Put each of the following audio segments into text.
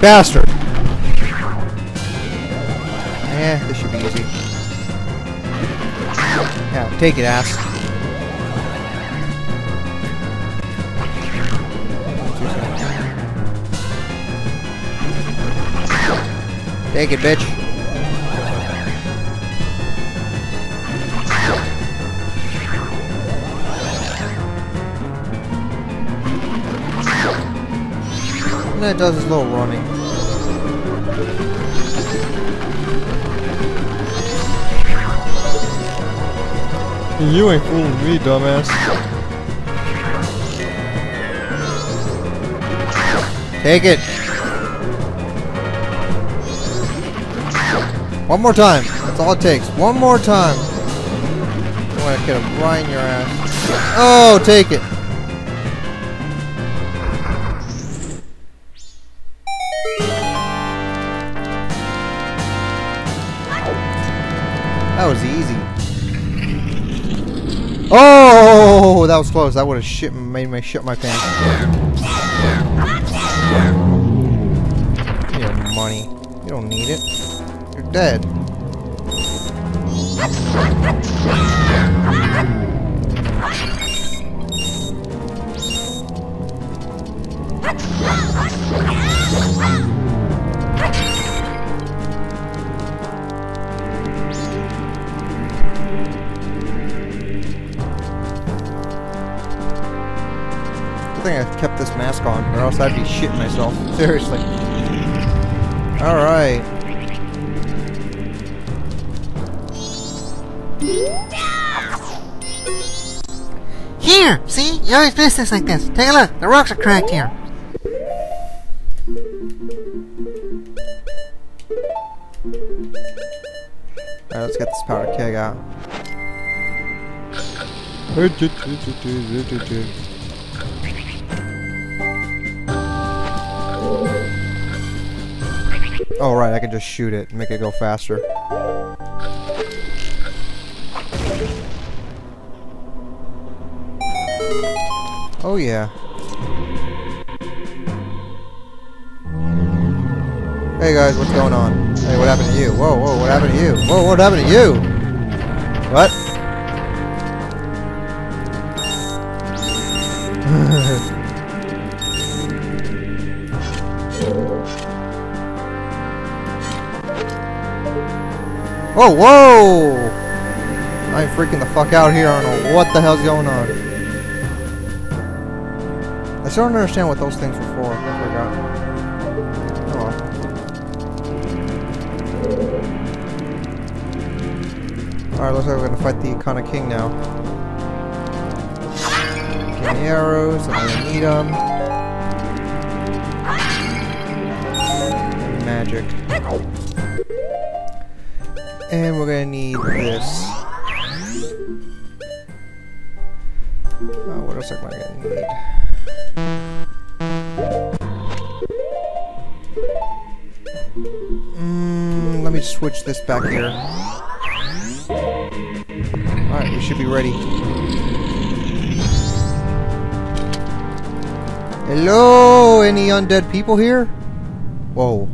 bastard! Eh, this should be easy. Yeah, take it, ass. Take it, bitch. And that does his little running. You ain't fooling me, dumbass. Take it. One more time. That's all it takes. One more time. I'm gonna get him right in your ass. Oh, take it. Oh, that was close. That would have shit made me shit my pants. Your money. You don't need it. You're dead. Seriously. Alright. Here! See? You always miss this like this. Take a look. The rocks are cracked here. Alright, let's get this powder keg out. Oh right, I can just shoot it and make it go faster. Oh yeah. Hey guys, what's going on? Hey, what happened to you? Whoa, whoa, what happened to you? Whoa, what happened to you? What? Oh, whoa! I'm freaking the fuck out here. I don't know what the hell's going on. I still don't understand what those things were for. I forgot. Oh well. Alright, looks like we're gonna fight the Ikana King now. Get the arrows, gonna need them. Magic. And we're gonna need this. Oh, what else am I gonna need? Mm, let me switch this back here. Alright, we should be ready. Hello? Any undead people here? Whoa.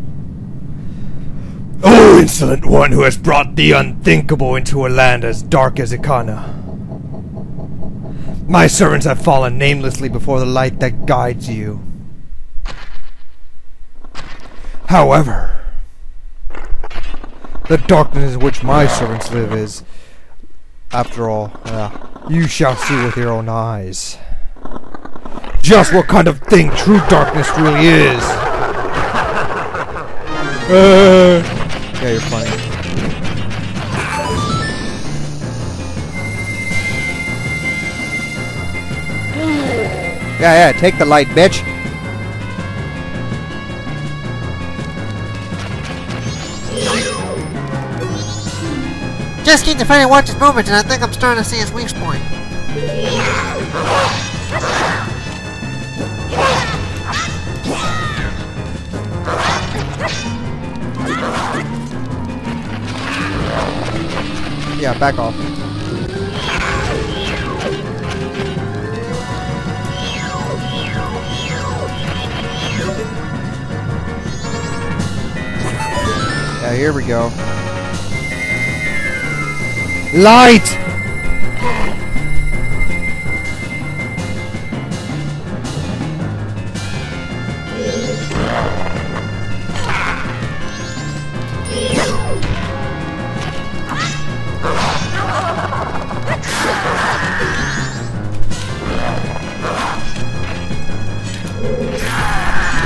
Insolent one who has brought the unthinkable into a land as dark as Ikana. My servants have fallen namelessly before the light that guides you. However, the darkness in which my servants live is, after all, uh, you shall see with your own eyes. Just what kind of thing true darkness really is. Uh, Yeah, you're funny. Yeah, yeah, take the light, bitch. Just keep the fighting watch his movement, and I think I'm starting to see his weak point. Yeah, back off. Yeah, here we go. Light!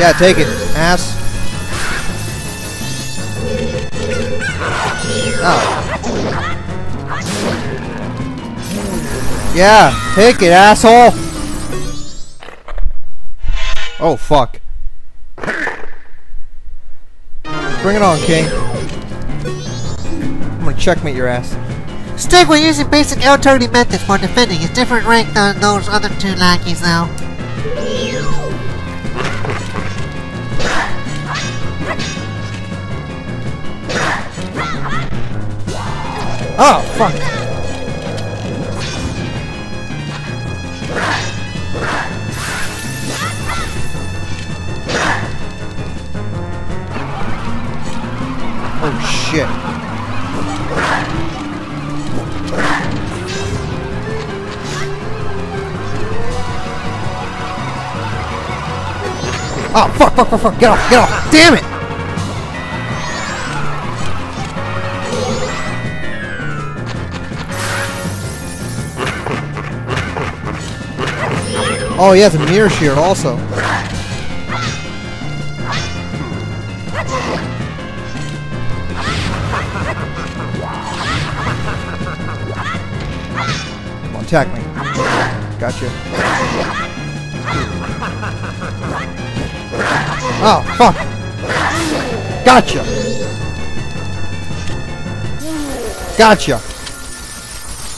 Yeah, take it, ass. Oh. Yeah, take it, asshole. Oh, fuck. Bring it on, King. I'm gonna checkmate your ass. Stick with using basic authority methods for defending. It's different rank than those other two lackeys, though. Oh, fuck. Oh, shit. Oh, fuck, fuck, fuck, fuck. Get off, get off. Damn it. Oh, he has a mirror shield also. Come on, attack me. Gotcha. Oh, fuck. Gotcha. Gotcha.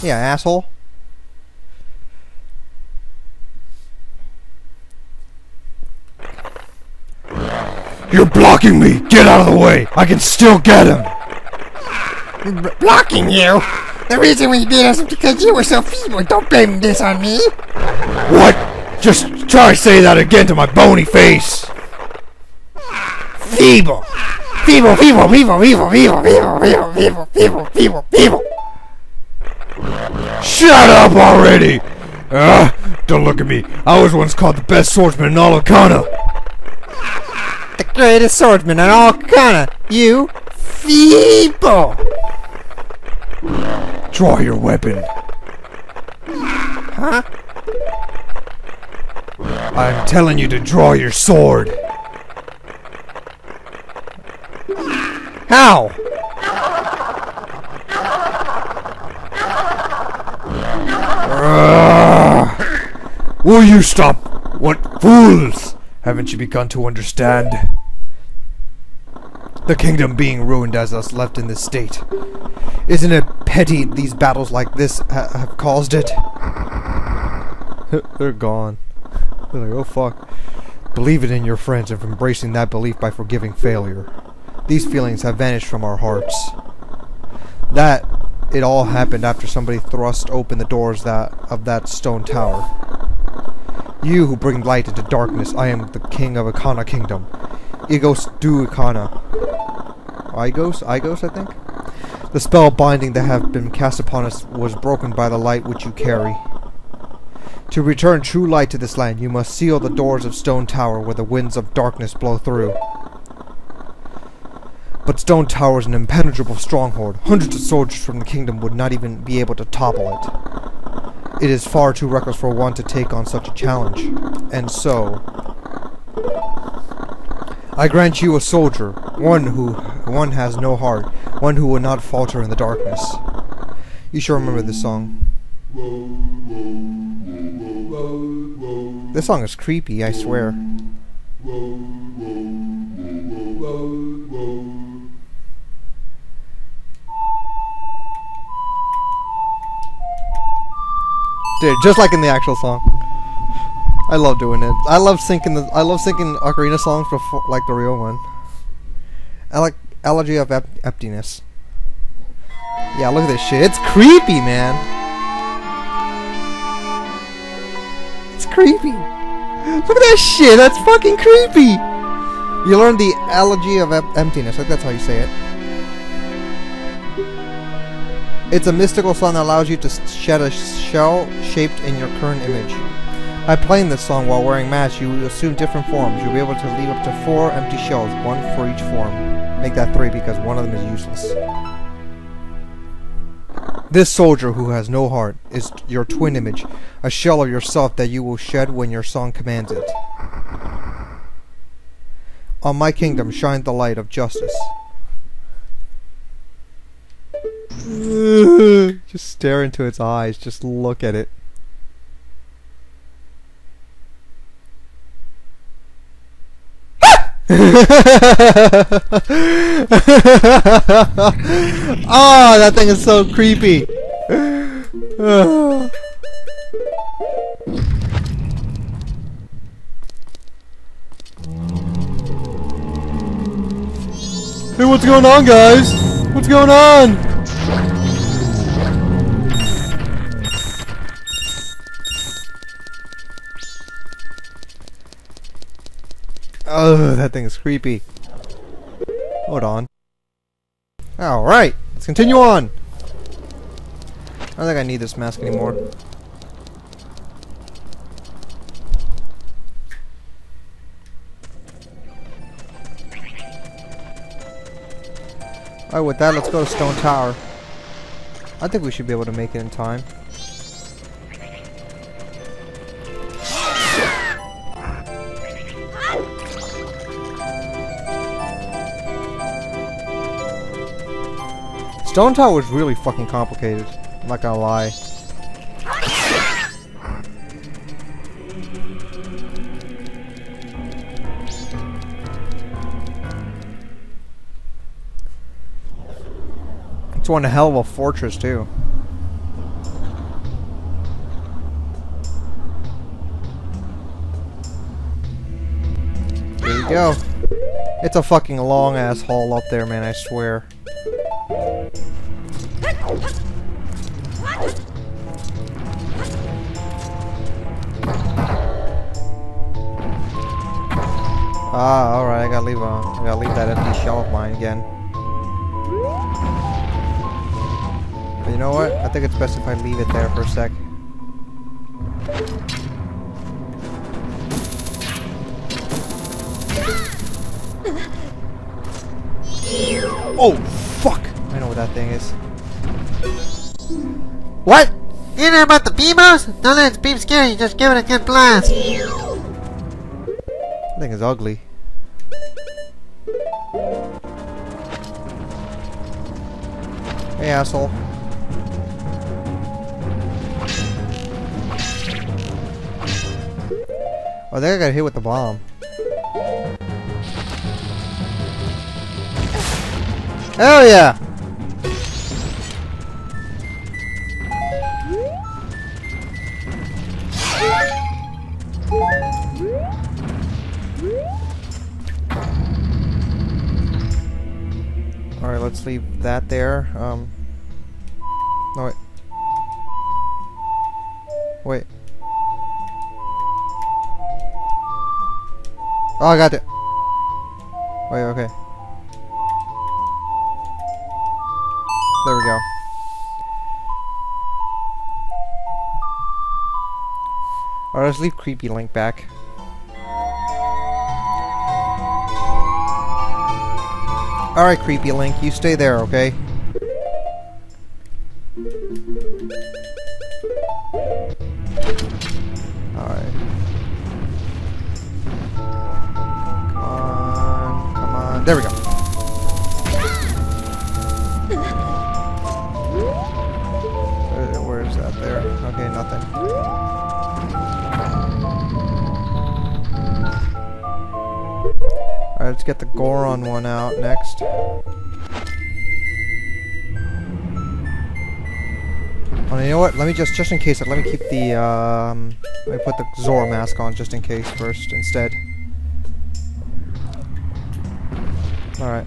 Yeah, asshole. You're blocking me! Get out of the way! I can still get him! B- blocking you? The reason we did is because you were so feeble. Don't blame this on me. What? Just try say that again to my bony face! Feeble. Feeble, feeble, feeble, feeble, feeble, feeble, feeble, feeble, feeble, feeble, feeble. Shut up already! Ah, don't look at me. I was once called the best swordsman in all of Ikana. The greatest swordsman in all Ikana. You feeble. Draw your weapon. Huh? I'm telling you to draw your sword. How? Will you stop? What fools! Haven't you begun to understand? The kingdom being ruined as us left in this state. Isn't it petty these battles like this ha have caused it? They're gone. They're like, oh fuck. Believe it in your friends and embracing that belief by forgiving failure. These feelings have vanished from our hearts. That it all happened after somebody thrust open the doors that of that stone tower. You who bring light into darkness, I am the king of Ikana kingdom. Igos du Ikana. Igos? Igos, I think? The spell binding that have been cast upon us was broken by the light which you carry. To return true light to this land, you must seal the doors of Stone Tower where the winds of darkness blow through. But Stone Tower is an impenetrable stronghold. Hundreds of soldiers from the kingdom would not even be able to topple it. It is far too reckless for one to take on such a challenge. And so... I grant you a soldier, one who one has no heart, one who will not falter in the darkness. You should remember this song. This song is creepy, I swear. Dude, just like in the actual song. I love doing it. I love syncing the. I love syncing ocarina songs before, like the real one. Like allergy of ep- emptiness. Yeah, look at this shit. It's creepy, man. It's creepy. Look at that shit. That's fucking creepy. You learn the allergy of em- emptiness. I think that's how you say it. It's a mystical song that allows you to shed a shell shaped in your current image. By playing this song while wearing masks, you assume different forms. You'll be able to leave up to four empty shells, one for each form. Make that three because one of them is useless. This soldier who has no heart is your twin image, a shell of yourself that you will shed when your song commands it. On my kingdom shine the light of justice. just stare into its eyes, just look at it. Oh, that thing is so creepy. hey, what's going on, guys? What's going on? Oh, that thing is creepy. Hold on. Alright, let's continue on. I don't think I need this mask anymore. Alright, with that, let's go to Stone Tower. I think we should be able to make it in time. Stone Tower was really fucking complicated. I'm not gonna lie. It's one hell of a fortress too. There you go. It's a fucking long ass hall up there, man, I swear. Ah, alright, I gotta leave uh, I gotta leave that empty shell of mine again. But you know what? I think it's best if I leave it there for a sec. Oh, that thing is. What? You know about the beamos? Don't let its beam scare you, just give it a good blast. That thing is ugly. Hey, asshole. Oh, I think I got hit with the bomb. Hell yeah! Let's leave that there. Um. No, wait. Wait. Oh, I got it. Wait, okay. There we go. Alright, let's leave Creepy Link back. Alright, Creepy Link, you stay there, okay? Alright. Come on, come on. There we go. Uh, where is that there? Okay, nothing. Let's get the Goron one out next. Oh, you know what? Let me just, just in case, let me keep the, um, let me put the Zora mask on just in case first instead. Alright.